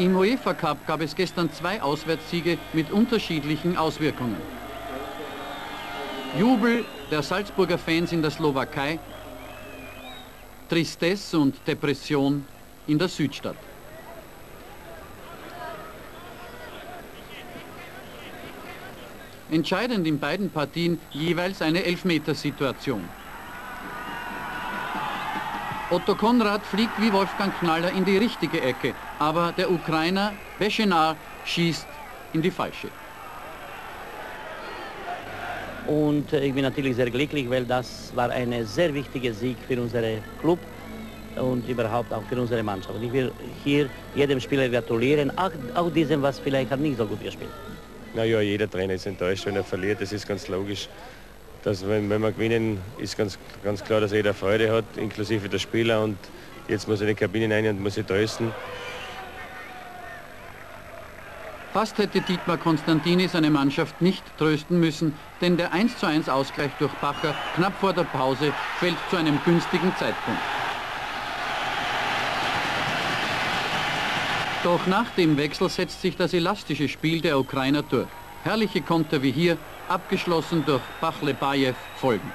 Im UEFA Cup gab es gestern zwei Auswärtssiege mit unterschiedlichen Auswirkungen. Jubel der Salzburger Fans in der Slowakei, Tristesse und Depression in der Südstadt. Entscheidend in beiden Partien jeweils eine Elfmetersituation. Otto Konrad fliegt wie Wolfgang Knaller in die richtige Ecke, aber der Ukrainer Beschenar schießt in die falsche. Und äh, ich bin natürlich sehr glücklich, weil das war ein sehr wichtiger Sieg für unseren Club und überhaupt auch für unsere Mannschaft. Und ich will hier jedem Spieler gratulieren, auch, auch diesem, was vielleicht hat nicht so gut gespielt. Naja, jeder Trainer ist enttäuscht, wenn er verliert, das ist ganz logisch dass wenn, wenn wir gewinnen, ist ganz, ganz klar, dass jeder Freude hat, inklusive der Spieler. Und jetzt muss er in die Kabine rein und muss sich trösten. Fast hätte Dietmar Konstantini seine Mannschaft nicht trösten müssen, denn der 1:1 Ausgleich durch Bacher knapp vor der Pause fällt zu einem günstigen Zeitpunkt. Doch nach dem Wechsel setzt sich das elastische Spiel der Ukrainer durch. Herrliche Konter wie hier, abgeschlossen durch Bachlebajew, folgen.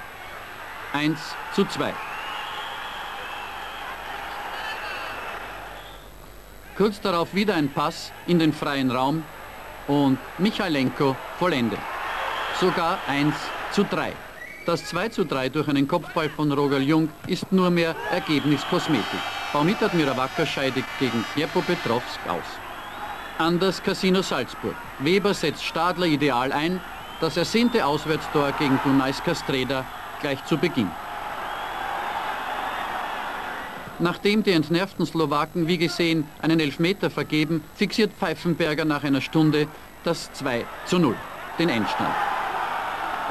1 zu 2. Kurz darauf wieder ein Pass in den freien Raum und Michailenko vollendet. Sogar 1 zu 3. Das 2 zu 3 durch einen Kopfball von Roger Jung ist nur mehr Ergebniskosmetik. Baumitat Mirawaka scheidet gegen Dniepo Petrovsk aus. Anders Casino Salzburg. Weber setzt Stadler ideal ein, das ersehnte Auswärtstor gegen Dunajska Streda gleich zu Beginn. Nachdem die entnervten Slowaken wie gesehen einen Elfmeter vergeben, fixiert Pfeifenberger nach einer Stunde das 2 zu 0, den Endstand.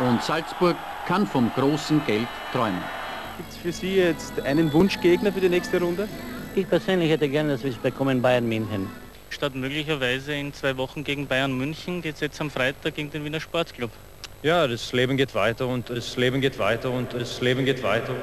Und Salzburg kann vom großen Geld träumen. Gibt es für Sie jetzt einen Wunschgegner für die nächste Runde? Ich persönlich hätte gerne, dass wir es bekommen Bayern München statt möglicherweise in zwei Wochen gegen Bayern München geht es jetzt am Freitag gegen den Wiener Sportclub. Ja, das Leben geht weiter und das Leben geht weiter und das Leben geht weiter.